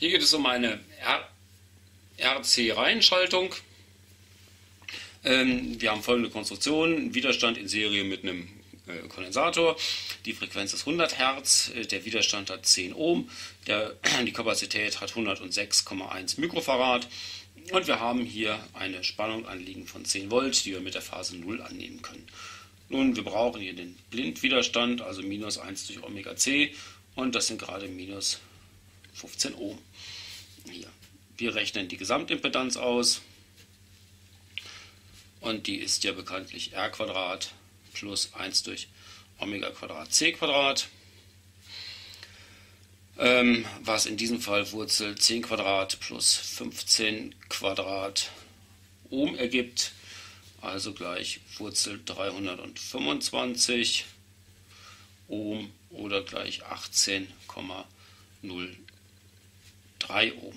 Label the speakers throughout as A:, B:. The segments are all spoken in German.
A: Hier geht es um eine RC-Reihenschaltung. Ähm, wir haben folgende Konstruktion: Widerstand in Serie mit einem äh, Kondensator. Die Frequenz ist 100 Hertz, äh, der Widerstand hat 10 Ohm, der, die Kapazität hat 106,1 Mikrofarad. Und wir haben hier eine Spannung anliegen von 10 Volt, die wir mit der Phase 0 annehmen können. Nun, wir brauchen hier den Blindwiderstand, also minus 1 durch Omega C, und das sind gerade minus 15 Ohm. Hier. Wir rechnen die Gesamtimpedanz aus und die ist ja bekanntlich r Quadrat plus 1 durch Omega Quadrat c Quadrat, ähm, was in diesem Fall Wurzel 10 Quadrat plus 15 Quadrat Ohm ergibt, also gleich Wurzel 325 Ohm oder gleich 18,0 3 Ohm.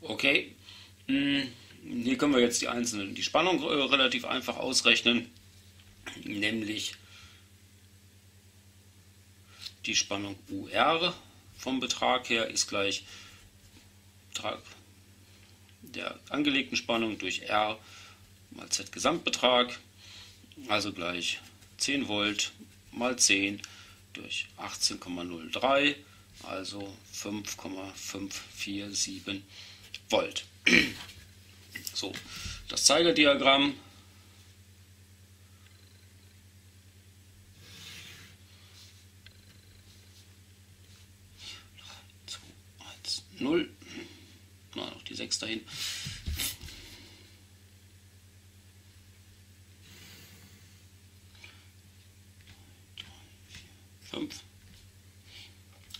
A: Okay, hm, hier können wir jetzt die einzelnen, die Spannung äh, relativ einfach ausrechnen, nämlich die Spannung UR vom Betrag her ist gleich der angelegten Spannung durch R mal Z Gesamtbetrag, also gleich 10 Volt mal 10 durch 18,03, also 5,547 Volt. So, das Zeigediagramm. Null. Noch die 6 dahin. 5,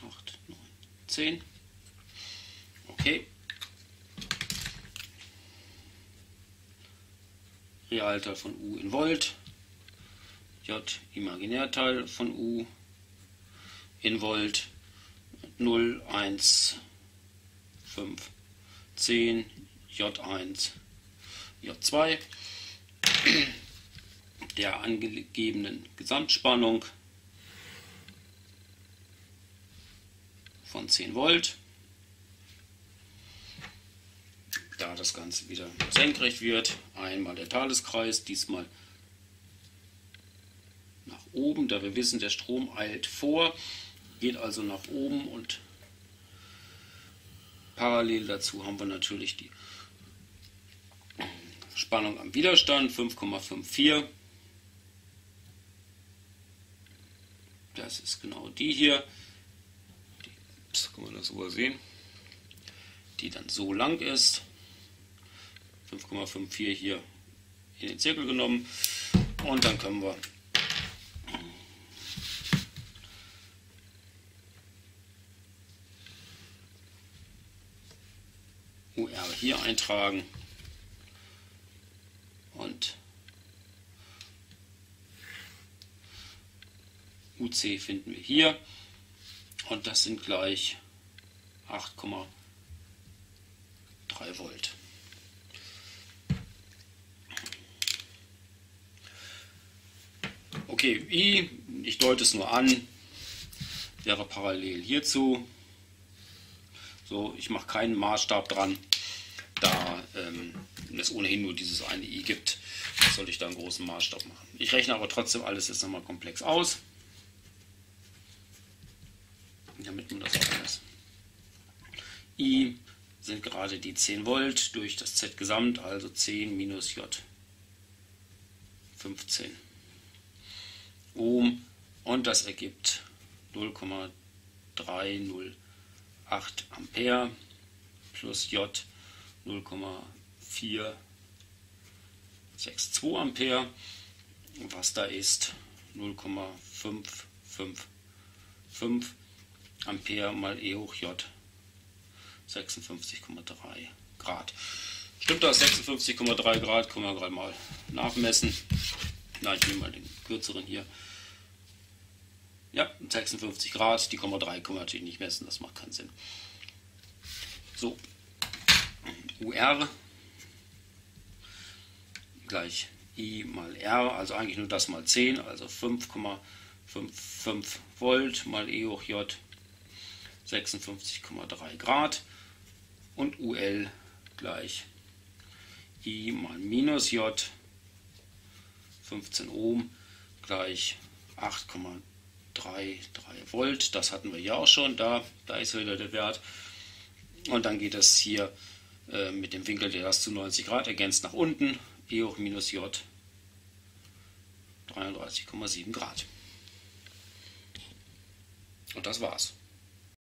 A: 8, 9, 10. Okay. Realteil von U in Volt. J Imaginärteil von U in Volt. 0, 1, 5, 10, J1, J2 der angegebenen Gesamtspannung von 10 Volt. Da das Ganze wieder senkrecht wird, einmal der Thaleskreis, diesmal nach oben, da wir wissen, der Strom eilt vor, geht also nach oben und parallel dazu haben wir natürlich die Spannung am Widerstand 5,54. Das ist genau die hier kann man das so sehen, die dann so lang ist. 5,54 hier in den Zirkel genommen. Und dann können wir UR hier eintragen. Und UC finden wir hier und das sind gleich 8,3 Volt. Okay, I, ich deute es nur an, wäre parallel hierzu. So, ich mache keinen Maßstab dran, da ähm, es ohnehin nur dieses eine I gibt, sollte ich da einen großen Maßstab machen. Ich rechne aber trotzdem alles jetzt nochmal komplex aus damit man das auch weiß. I sind gerade die 10 Volt durch das Z Gesamt, also 10 minus J. 15 Ohm und das ergibt 0,308 Ampere plus J 0,462 Ampere, was da ist 0,555 Ampere mal E hoch J. 56,3 Grad. Stimmt das? 56,3 Grad können wir gerade mal nachmessen. Na, ich nehme mal den kürzeren hier. Ja, 56 Grad. Die 0,3 können wir natürlich nicht messen, das macht keinen Sinn. So, UR gleich I mal R, also eigentlich nur das mal 10, also 5,5 5, 5 Volt mal E hoch J 56,3 Grad und UL gleich I mal minus J 15 Ohm gleich 8,33 Volt. Das hatten wir ja auch schon, da, da ist wieder der Wert. Und dann geht es hier äh, mit dem Winkel, der das zu 90 Grad ergänzt, nach unten. E hoch minus J 33,7 Grad. Und das war's.